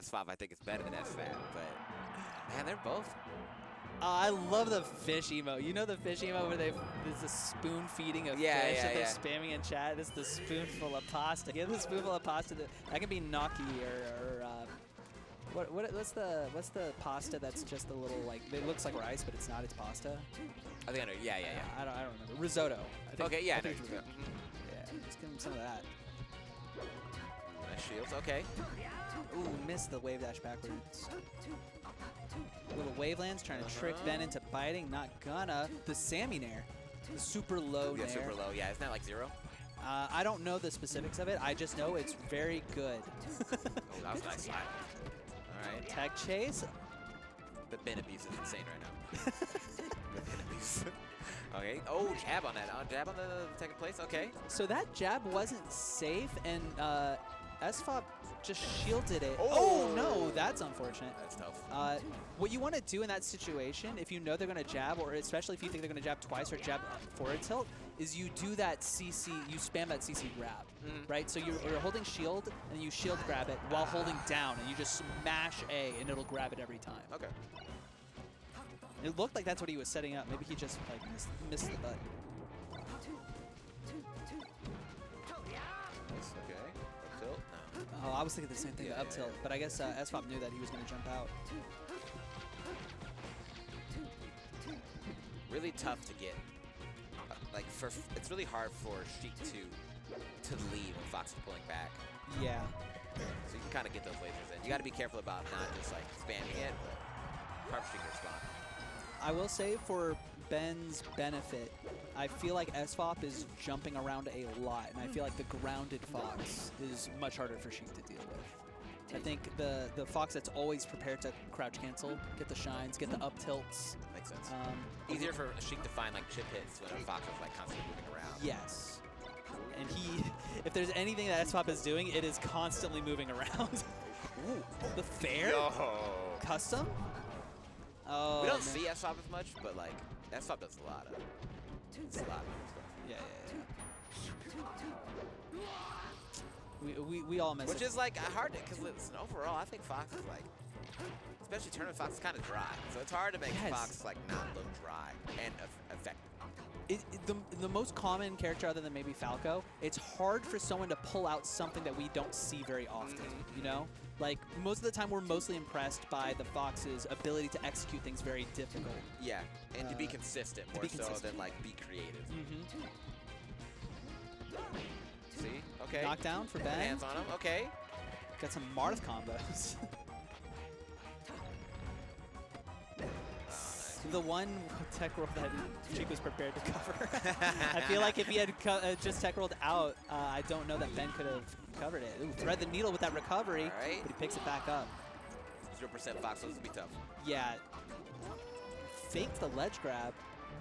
S5, I think it's better than SFAT, but man, they're both. Uh, I love the fish emo. You know the fish emo where they there's a spoon feeding of Yeah, fish yeah, that they're yeah. spamming in chat. Is the spoonful of pasta. Give the spoonful of pasta. That, that can be gnocchi or, or uh, what, what what's the what's the pasta that's just a little like it looks like rice but it's not. It's pasta. I think I know. Yeah, yeah, yeah. I don't I don't remember risotto. I think, Okay, yeah. I think it's yeah. risotto. mhm. yeah. Just give him some of that. Nice shields. Okay. Ooh, missed the wave dash backwards. Little wavelands trying to trick Uh-huh. Ben into biting. Not gonna. The Sammy Nair. The super low Yeah, Nair. super low. Yeah, isn't that like zero? Uh, I don't know the specifics of it. I just know it's very good. Oh, that was a nice slide. All right. Tech chase. The Ben abuse is insane right now. the Ben abuse. okay. Oh, jab on that. Oh, jab on the second place. Okay. So that jab wasn't safe, and uh, SFOP just shielded it. Oh! Oh, no, that's unfortunate. That's tough. Uh, what you want to do in that situation, if you know they're going to jab, or especially if you think they're going to jab twice or jab forward tilt, is you do that CC, you spam that CC grab, Mhm. right? So you're, you're holding shield, and you shield grab it while holding down, and you just smash A, and it'll grab it every time. Okay. It looked like that's what he was setting up. Maybe he just like missed, missed the button. Oh, I was thinking the same thing, the up tilt, but I guess uh, SFOP knew that he was going to jump out. Really tough to get. uh, Like for, it's really hard for Sheik to to leave when Fox is pulling back. Yeah. So you can kind of get those lasers in. You got to be careful about not just like spamming it, but your spawn. I will say for Ben's benefit, I feel like SFOP is jumping around a lot, and I feel like the grounded Fox is much harder for Sheik to deal with. I think the, the Fox that's always prepared to crouch cancel, get the shines, get the up tilts. Makes sense. Um, Easier for Sheik to find like chip hits when a Fox is like constantly moving around. Yes. And he, if there's anything that SFOP is doing, it is constantly moving around. Ooh, the fair? Yo. Custom? Oh, we don't man. see S-Swap as much, but like S-Swap does a lot of, it's a lot of stuff. Yeah, yeah, yeah. We, we, we all miss Which is like hard to, because listen, overall, I think Fox is like, especially tournament Fox is kind of dry. So it's hard to make Yes. Fox like not look dry and effective. It, it- the, the most common character other than maybe Falco, it's hard for someone to pull out something that we don't see very often, Mhm. you know? Like, most of the time we're mostly impressed by the Fox's ability to execute things very difficult. Yeah, and to be Uh, consistent more be so consistent. than like be creative. Mm-hmm. See? Okay. Knockdown for Ben. Hands on him. Okay. Got some Marth combos. the one tech roll that Sheik was prepared to cover. I feel like if he had uh, just tech rolled out, uh, I don't know that Ben could have covered it. Ooh, thread the needle with that recovery, right. but he picks it back up. Zero percent Fox, so this will be tough. Yeah. Faked the ledge grab.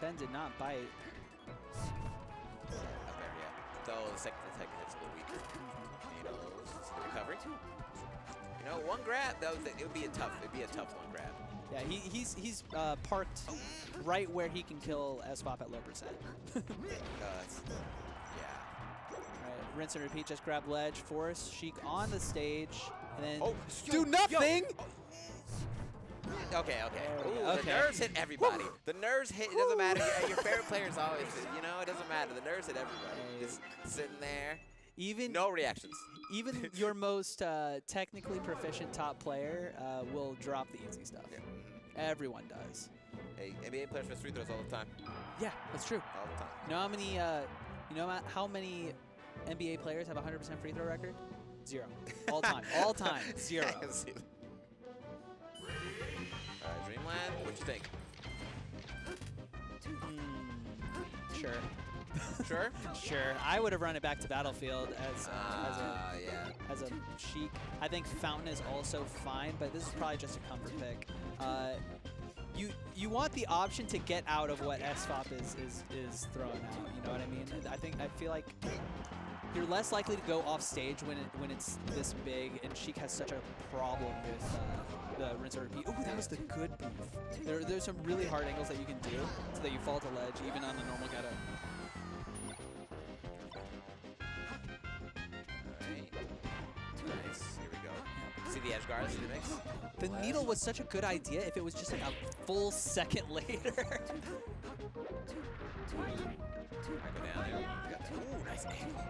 Ben did not bite. There, yeah. So the second attack hits a little weaker. Needles. So the recovery. You know, one grab, though, it would be a tough, it'd be a tough one grab. Yeah, he, he's he's uh, parked right where he can kill SFOP at low percent. Uh, yeah. Alright, rinse and repeat, just grab ledge, force, Sheik on the stage, and then Oh, do yo, nothing! Okay, okay. Ooh, go. The Okay. nerves hit everybody. The nerves hit. It doesn't matter. Your, your favorite is always. You know, it doesn't matter. The nerves hit everybody. Just sitting there, Even no reactions. Even your most uh, technically proficient top player uh, will drop the easy stuff. Yeah. Everyone does. Hey, NBA players miss free throws all the time. Yeah, that's true. All the time. You know how many uh, you know how many NBA players have a 100% free throw record? Zero. All time. All time. Zero. I can see that. All right, Dreamland. What you think? Hmm, sure. Sure. Sure. I would have run it back to Battlefield as, uh, Ah, as a as a Sheik. I think Fountain is also fine, but this is probably just a comfort pick. Uh, you you want the option to get out of what SFOP is is is throwing out. You know what I mean? I think I feel like you're less likely to go off stage when it, when it's this big, and Sheik has such a problem with uh, the rinse and repeat. Ooh, that was the good move. There, there's some really hard angles that you can do so that you fall to ledge even on the normal get See the edge guards to the mix. The needle was such a good idea if it was just like a full second later. Alright, go down there. Got. Ooh, nice angle.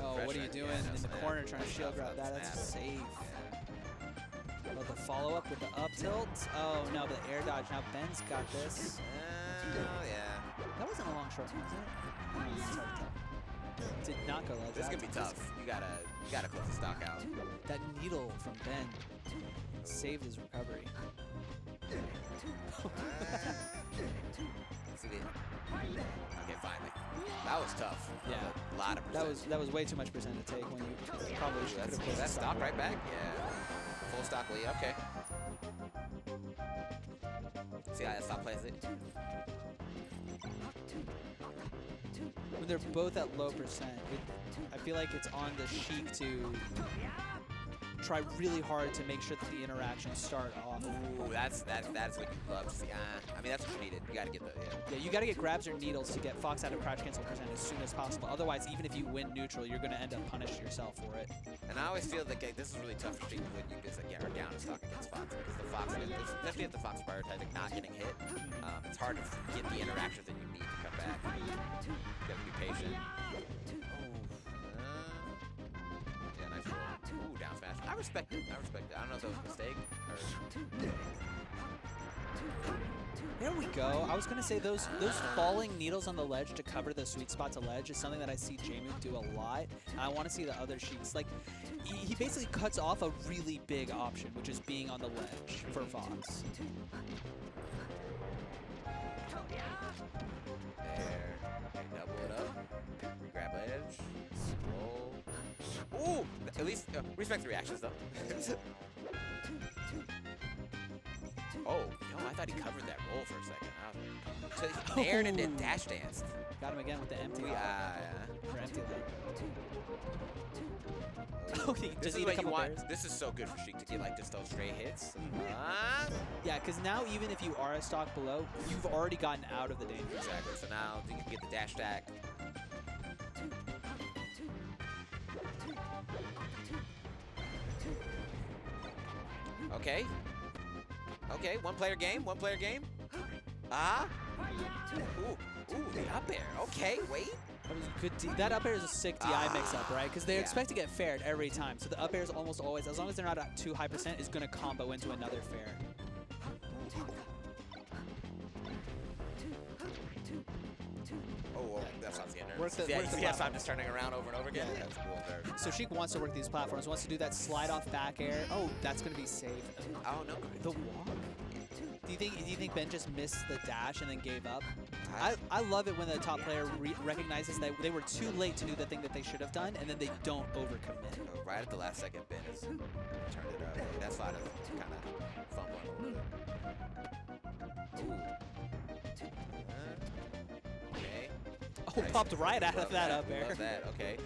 oh, what are you doing yeah, in the snap. corner trying to shield grab that? That's a snap. save. Yeah. Oh, the follow up with the up tilt. Oh no, but the air dodge. Now Ben's got this. Oh, yeah. That wasn't a long short, was it? Did not go ledge. This is gonna be tough. You gotta, you gotta close the stock out. That needle from Ben saved his recovery. Okay, finally. That was tough. Yeah. A lot of percent. That was that was way too much percent to take when you probably should have the stock. stock right back? Yeah. Full stock lead, okay. See how that stock plays it? When they're both at low percent, it, I feel like it's on the Sheik to try really hard to make sure that the interactions start off. Ooh, that's that, that's what you love to see. Uh, I mean, that's what you needed. You gotta get the, yeah. Yeah, you got to get grabs or needles to get Fox out of crouch cancel percent as soon as possible. Otherwise, even if you win neutral, you're going to end up punishing yourself for it. And I always feel like uh, this is really tough for people when you just like, yeah, are down and stock against Fox because the Fox, especially if the Fox prioritizing not getting hit, um, it's hard to get the interactions that you need to come back. You gotta be patient. I respect it. I respect it. I don't know if that was a mistake. There we go. I was going to say those those falling needles on the ledge to cover the sweet spot to ledge is something that I see Jmook do a lot. I want to see the other Sheiks. Like, he, he basically cuts off a really big option, which is being on the ledge for Fox. At least uh, respect the reactions though. oh, no, I thought he covered that roll for a second. I was, so he aired and then dash danced. Got him again with the empty uh. Or empty leg. Oh, he This just is what you want. bears. This is so good for Sheik to get like just those straight hits. Ah, Yeah, because now even if you are a stock below, you've already gotten out of the danger. exactly. So now you can get the dash stack. Okay. Okay, one player game, one player game. Ah. Ooh, ooh, the up air. Okay, wait. That was good. D that up air is a sick DI mix-up, right? Because they Yeah. expect to get faired every time. So the up air is almost always, as long as they're not at too high percent, is going to combo into another fair. That's Work the- yeah, work the yes, I'm just turning around over and over again. Yeah. That's cool. Very. So Sheik wants to work these platforms, wants to do that slide off back air. Oh, that's going to be safe. Oh no. The walk? Do you think do you think Ben just missed the dash and then gave up? I- I, I love it when the top player re recognizes that they were too late to do the thing that they should have done, and then they don't overcommit. Right at the last second, Ben has turned it up. That's why it's kind of fumbling Oh, Nice. popped right out Love of that, up Love air. that. Okay.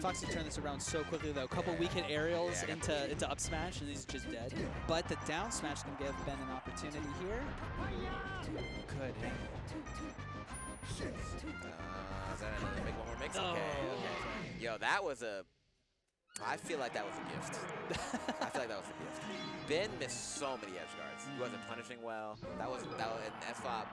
Foxy turned this around so quickly though. A couple weak hit aerials Yeah, into into up smash, and he's just dead. But the down smash can give Ben an opportunity here. Good. Uh, is that another make one more mix? Okay. Oh. Okay. Yo, that was a. I feel like that was a gift. I feel like that was a gift. Ben missed so many edge guards. He wasn't punishing well. That was that was, and SFOP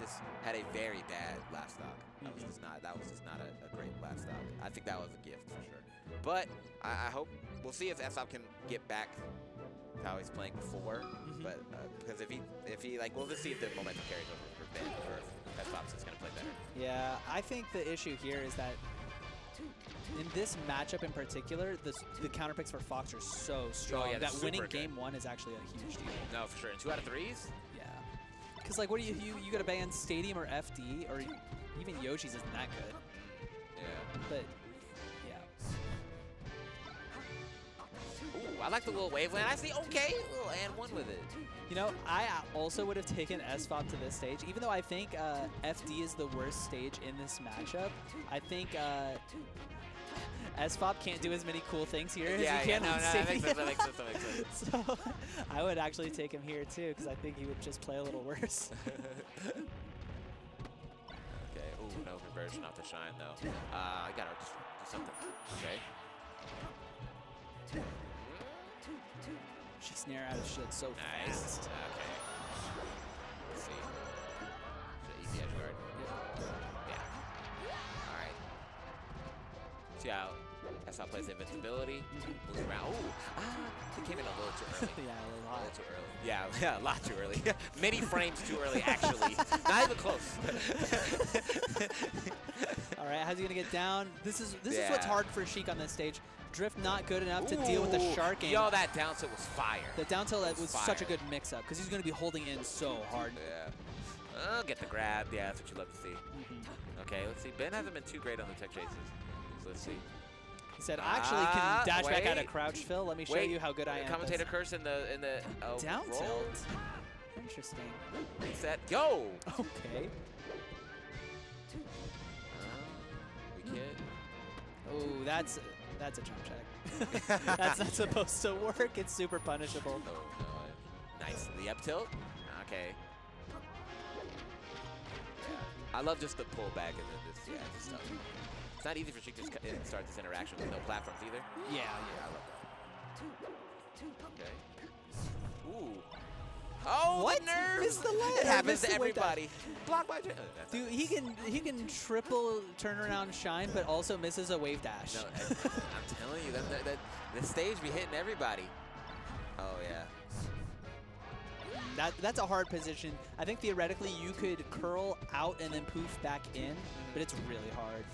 just had a very bad last stock. That was just not that was just not a, a great last stock. I think that was a gift for sure. But I, I hope we'll see if SFOP can get back to how he's playing before. Mhm. But uh, because if he if he like we'll just see if the momentum carries over for Ben or if SFOP's just gonna play better. Yeah, I think the issue here is that in this matchup in particular, the, the counter picks for Fox are so strong Oh, yeah, that winning good. game one is actually a huge deal. No, for sure. And two out of threes. Yeah. Because, like, what do you, you, you got to ban Stadium or FD, or even Yoshi's isn't that good. Yeah. But, yeah. Ooh, I like the little wave waveland. I see. Okay, little and one with it. You know, I also would have taken SFOP to this stage, even though I think uh, FD is the worst stage in this matchup. I think uh, SFOP can't do as many cool things here as he yeah. can No, on no, that makes Stadium. sense. That makes sense. That makes sense. so I would actually take him here too, because I think he would just play a little worse. okay. Ooh, no. conversion off the shine though. Uh, I gotta just do something. Okay. She snare out of shit so Nice. fast. Okay. Let's see. See how that's how plays invincibility. Moves around. Ooh. Ah, he came in a little too early. yeah, a A little too early. Yeah, yeah, a lot too early. Many frames too early, actually. Not even close. All right, how's he gonna get down? This is this is what's hard for Sheik on this stage. Drift not good enough to deal with the shark game. Yo, that down tilt was fire. the down tilt that was such a good mix-up because he's gonna be holding in so hard. Yeah. Uh, get the grab. Yeah, that's what you love to see. Mhm. Okay, let's see. Ben hasn't been too great on the tech chases. Let's see. He said, "I actually can Ah, dash back out of crouch Phil. Let me show Wait, you how good I am." Commentator curse in the in the uh, down roll. tilt. Interesting. Reset. Yo. Okay. Uh, we kid. Oh, that's that's a jump check. that's not supposed to work. It's super punishable. Oh no. Nice. The up tilt. Okay. I love just the pull back and then just yeah, just stuff. It's not easy for Sheik to just cut in and start this interaction with no platforms either. Yeah, Yeah, I love that. Okay. Ooh. Oh, What? the nerves! Missed the layup. It happens to the wave dash. everybody. Blocked by oh, that's Dude, he can he can triple turnaround shine, but also misses a wave dash. No, I, I'm telling you, that, that, that the stage be hitting everybody. Oh yeah. That that's a hard position. I think theoretically you could curl out and then poof back in, but it's really hard.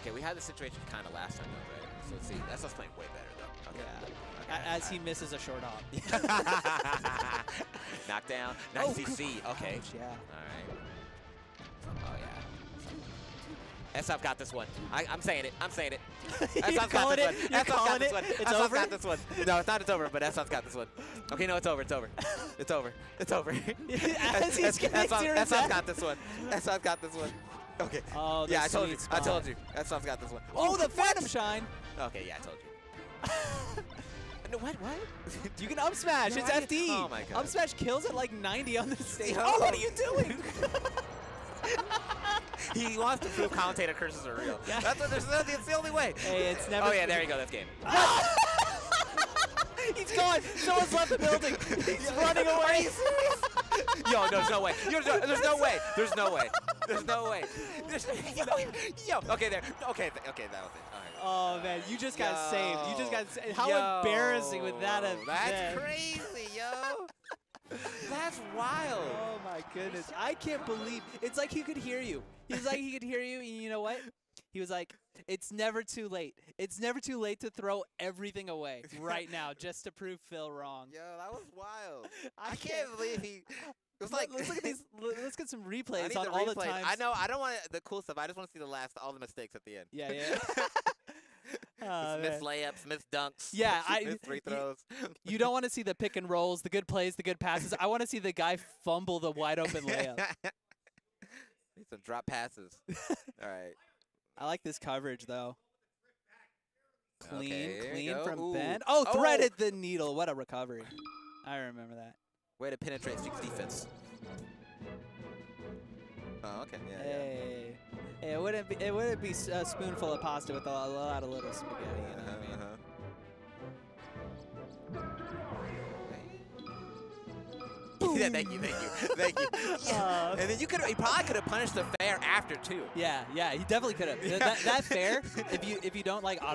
Okay, we had this situation kind of last time though, right? So let's see, that's us playing way better though. Okay. Yeah. Okay, As he misses a short hop. Knockdown. Nice Oh, CC. Okay. Ouch, yeah. All right. Oh yeah. SF got this one. I, I'm saying it. I'm saying it. You're SF got this it? one. You're SF got this it? one. It's SF over? got this one. No, it's not. It's over. But SF's got this one. Okay, no, it's over. It's over. It's over. It's over. As he's zero SF's got this one. SF's got this one. Okay. Oh, yeah, I told you. sweet I told you. SF's got this one. Oh, the Phantom Shine! Okay, yeah, I told you. no, what? What? You can up smash. It's I FD. oh my God. Up smash kills at like 90 on the stage. Oh, what are you doing? He wants to prove commentator curses are real. Yeah. That's what there's. It's the only way. hey, it's never. Oh yeah, there you go. That's game. He's gone. Someone's left the building. He's running away. Yo, there's no way. Yo, no, there's no way. There's no way. There's no way. There's, yo, yo. Okay, there. Okay, th okay, that was it. All right. Oh man, you just got saved. You just got. saved. How Yo. embarrassing with that event. That's crazy, yo. That's wild. Oh my goodness. I can't believe it's like he could hear you. He was like he could hear you and you know what? He was like, It's never too late. It's never too late to throw everything away right now just to prove Phil wrong. Yo, that was wild. I I can't believe he. It was like let's look at these let's get some I replays on the all the times. I know. I don't want the cool stuff. I just want to see the last, all the mistakes at the end. Yeah, yeah. Oh, man. layups, missed dunks. Yeah, I- missed free throws. You don't want to see the pick and rolls, the good plays, the good passes. I want to see the guy fumble the wide open layup. Need some drop passes. All right. I like this coverage though. Clean, Okay, clean from Ooh. Ben. Oh, Oh. threaded the needle. What a recovery. I remember that. Way to penetrate Sheik's defense. Oh, okay. Yeah, yeah. Hey, hey, it wouldn't be it wouldn't be a spoonful of pasta with a lot, a lot of little spaghetti. You know what I uh-huh, mean? Uh-huh. yeah, thank you, thank you, thank you. Yeah. And then you could, he probably could have punished the fair after too. Yeah, yeah, he definitely could have. That, that fair. If you if you don't like